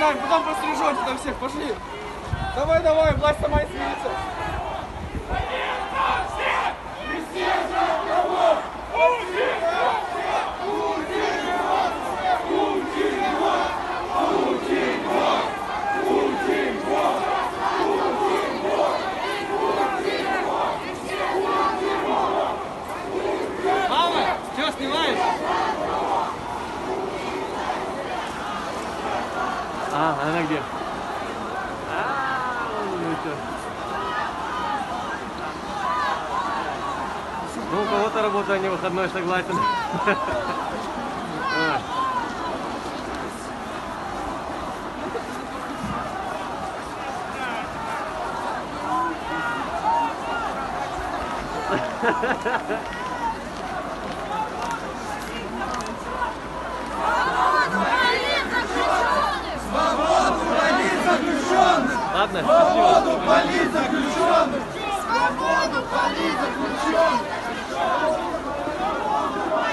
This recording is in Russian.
нами, потом пострижете там всех, пошли. Давай, давай, власть сама изменится. А, она где? А, вон это. Ну, у кого-то работа не выходной, согласен. А. Ладно, счастливо. Свободу политзаключенных!